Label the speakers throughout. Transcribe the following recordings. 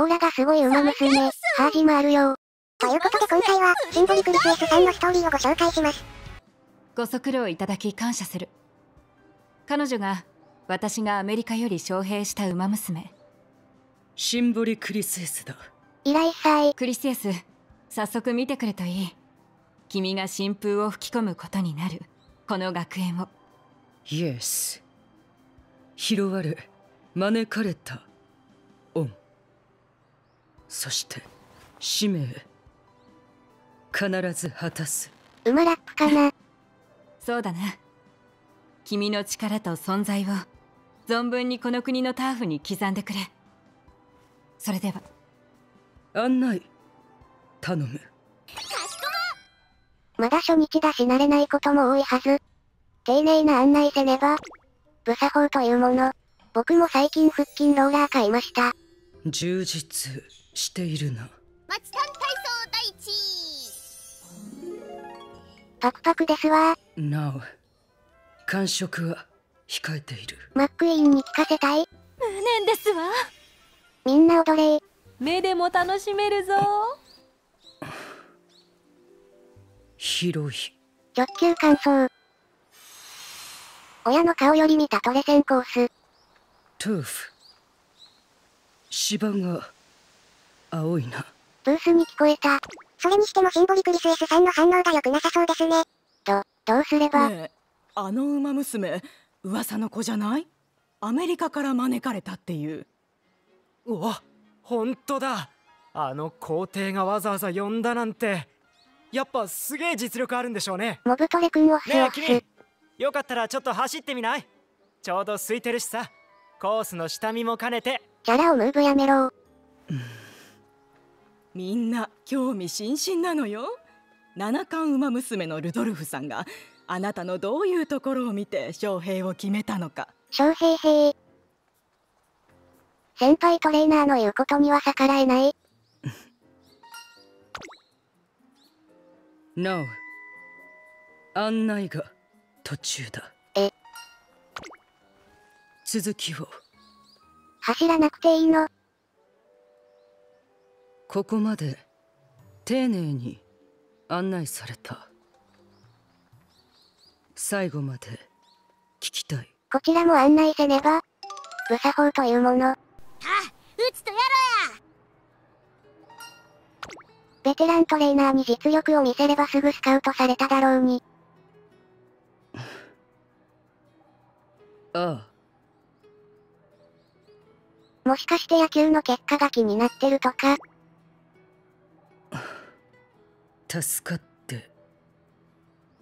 Speaker 1: オーラがすごい馬娘、ハージもあるよ。
Speaker 2: ということで今回は、シンボリクリスエスさんのストーリーをご紹介します。
Speaker 3: ご足労いただき感謝する。彼女が、私がアメリカより招聘した馬娘。
Speaker 4: シンボリクリスエスだ。
Speaker 1: いらっしゃい。
Speaker 3: クリスエス、早速見てくれといい。君が新風を吹き込むことになる。この学園を。
Speaker 4: イエス。拾われ、招かれた。そして、使命。必ず果たす。
Speaker 1: 馬ラップかな
Speaker 3: そうだな。君の力と存在を存分にこの国のターフに刻んでくれ。それでは。
Speaker 4: 案内、頼む。
Speaker 1: まだ初日だし慣れないことも多いはず。丁寧な案内せねば。無作法というもの。僕も最近腹筋ローラー買いました。
Speaker 4: 充実しているな。
Speaker 2: 松丹体操第一
Speaker 1: パクパクですわ
Speaker 4: なお、感触は控えている。
Speaker 1: マックイーンに聞かせたい
Speaker 3: 無念ですわ。
Speaker 1: みんな踊れ
Speaker 3: 目でも楽しめるぞ。
Speaker 4: 広い。
Speaker 1: 直球感想。親の顔より見たトレセンコース。
Speaker 4: トゥーフ。芝が青いな。
Speaker 1: ブースに聞こえた。
Speaker 2: それにしてもシンボリクリスエスさんの反応が良くなさそうですね。
Speaker 1: ど、どうすれば、
Speaker 5: ねえあの馬娘噂の子じゃない？アメリカから招かれたっていう。
Speaker 6: うわ本当だ。あの皇帝がわざわざ呼んだなんて。やっぱすげえ実力あるんでしょうね。
Speaker 1: モブトレくんをス
Speaker 6: ねえ。君。よかったらちょっと走ってみない？ちょうど空いてるしさ。コースの下見も兼ねて。
Speaker 1: キャラをムーブやめろ。
Speaker 5: みんな興味津々なのよ七冠馬娘のルドルフさんがあなたのどういうところを見て将兵を決めたのか
Speaker 1: 翔平平。先輩トレーナーの言うことには逆らえない。
Speaker 4: なお、案内が途中だ。
Speaker 1: え
Speaker 4: 続きを、
Speaker 1: 走らなくていいの。
Speaker 4: ここまで丁寧に案内された。最後まで聞きたい。
Speaker 1: こちらも案内せねば。無作法というもの。
Speaker 2: 打つとや
Speaker 1: ベテラントレーナーに実力を見せればすぐスカウトされただろうに。
Speaker 4: あ
Speaker 1: もしかして野球の結果が気になってるとか。
Speaker 4: あ、助かって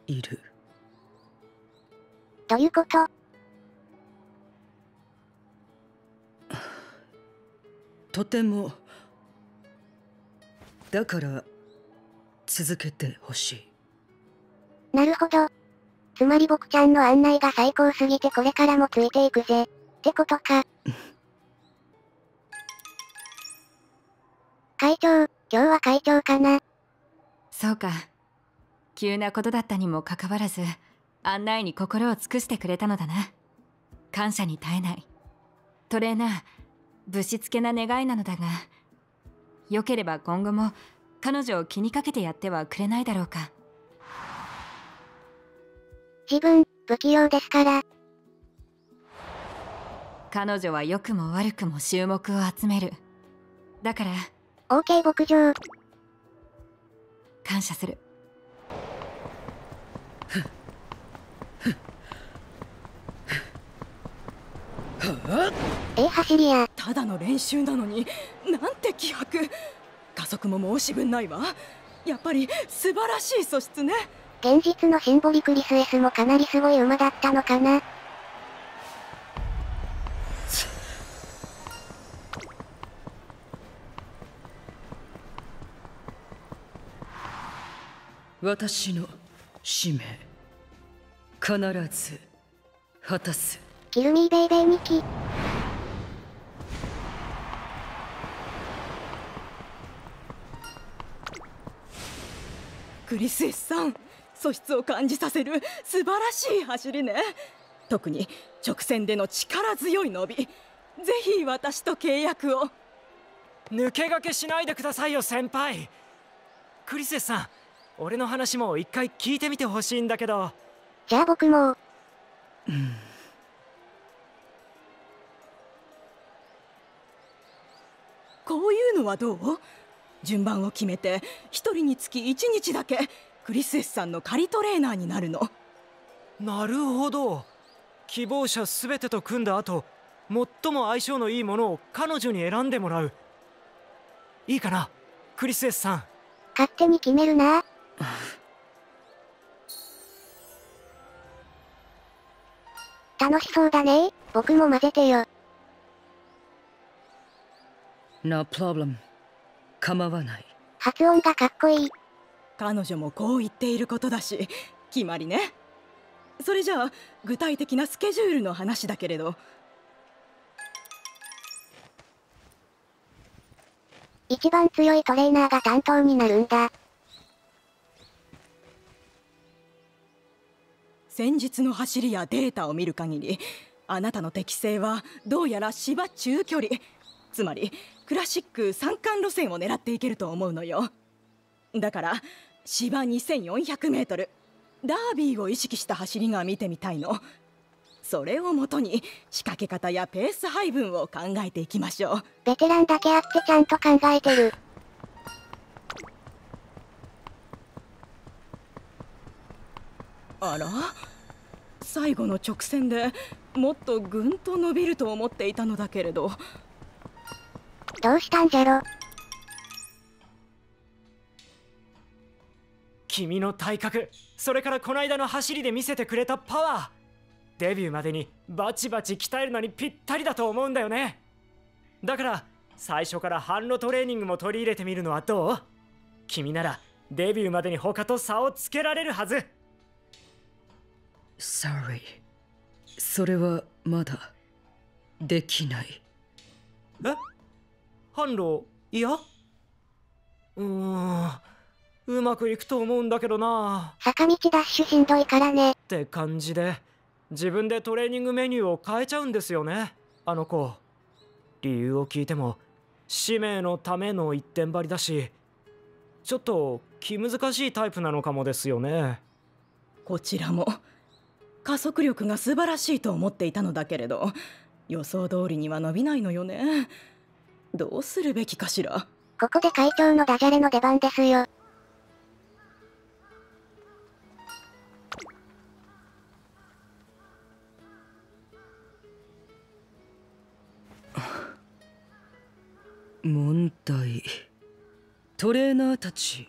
Speaker 4: いる。
Speaker 1: どういうこと？
Speaker 4: とてもだから続けてほしい
Speaker 1: なるほど。つまり僕ちゃんの案内が最高すぎてこれからもついていくぜ。ってことか。会長、今日は会長かな
Speaker 3: そうか。急なことだったにもかかわらず、案内に心を尽くしてくれたのだな。感謝に耐えない。トレーナー、ぶしつけな願いなのだが、よければ今後も彼女を気にかけてやってはくれないだろうか。
Speaker 1: 自分、不器用ですから。
Speaker 3: 彼女は良くも悪くも注目を集める。だから、
Speaker 1: OK 牧場。
Speaker 3: 感謝する。
Speaker 1: ええ走りや。
Speaker 5: ただの練習なのになんて気迫加速も申し分ないわやっぱり素晴らしい素質ね
Speaker 1: 現実のシンボリクリスエスもかなりすごい馬だったのかな
Speaker 4: 私の使命。必ず果たす。
Speaker 1: キルミーベイベー2期。
Speaker 5: クリスエスさん素質を感じさせる。素晴らしい走りね。特に直線での力強い伸び。ぜひ私と契約を。
Speaker 6: 抜け駆けしないでくださいよ先輩。クリスエスさん俺の話も一回聞いてみてほしいんだけど。
Speaker 1: じゃあ僕も、
Speaker 5: こういうのはどう？順番を決めて一人につき1日だけクリスエスさんの仮トレーナーになるの。
Speaker 6: なるほど。希望者全てと組んだ後最も相性のいいものを彼女に選んでもらう。いいかな？クリスエスさん。
Speaker 1: 勝手に決めるな。楽しそうだね僕も混ぜてよ。
Speaker 4: No problem 構わない
Speaker 1: 発音がかっこいい。
Speaker 5: 彼女もこう言っていることだし決まりねそれじゃあ具体的なスケジュールの話だけれど
Speaker 1: 一番強いトレーナーが担当になるんだ。
Speaker 5: 先日の走りやデータを見る限りあなたの適性はどうやら芝中距離つまりクラシック三冠路線を狙っていけると思うのよ。だから芝 2400m ダービーを意識した走りが見てみたいの。それをもとに仕掛け方やペース配分を考えていきましょう。
Speaker 1: ベテランだけあってちゃんと考えてる。
Speaker 5: あら？最後の直線でもっとぐんと伸びると思っていたのだけれど。
Speaker 1: どうしたんじゃろ？
Speaker 6: 君の体格それからこの間の走りで見せてくれたパワー。デビューまでにバチバチ鍛えるのにぴったりだと思うんだよね。だから最初から反路トレーニングも取り入れてみるのはどう？君ならデビューまでに他と差をつけられるはず
Speaker 4: Sorry. それはまだできない。
Speaker 6: え？販路いや？うーんうまくいくと思うんだけどな。
Speaker 1: 坂道ダッシュしんどいからね。
Speaker 6: って感じで自分でトレーニングメニューを変えちゃうんですよねあの子。理由を聞いても使命のための一点張りだしちょっと気難しいタイプなのかもですよね。
Speaker 5: こちらも加速力が素晴らしいと思っていたのだけれど予想通りには伸びないのよね。どうするべきかしら？
Speaker 1: ここで会長のダジャレの出番ですよ。
Speaker 4: 問題。トレーナーたち。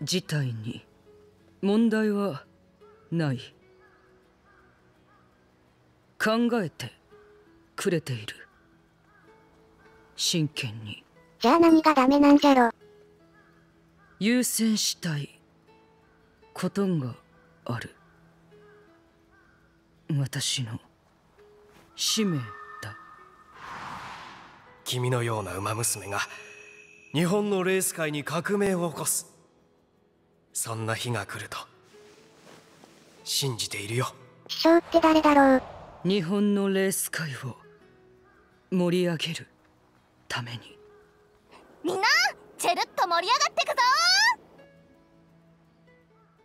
Speaker 4: 自体に。問題はない考えてくれている。真剣に。
Speaker 1: じゃあ何がダメなんじゃろ？
Speaker 4: 優先したいことがある。私の使命だ。
Speaker 7: 君のような馬娘が日本のレース界に革命を起こす。そんな日が来ると信じているよ。
Speaker 1: 師匠って誰だろう？
Speaker 4: 日本のレース界を盛り上げるために
Speaker 2: みんなチェルッと盛り上がってくぞ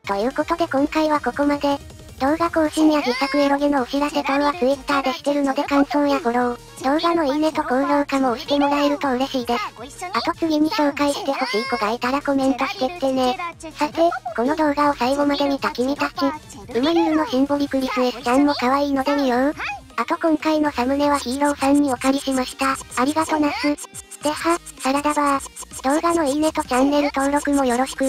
Speaker 1: ということで今回はここまで。動画更新や自作エロゲのお知らせ等は Twitter でしてるので感想やフォロー、動画のいいねと高評価も押してもらえると嬉しいです。あと次に紹介してほしい子がいたらコメントしてってね。さて、この動画を最後まで見た君たち、馬ゆるのシンボリクリスエスちゃんも可愛いので見よう。あと今回のサムネはヒーローさんにお借りしました。ありがとなす。では、サラダバー。動画のいいねとチャンネル登録もよろしく。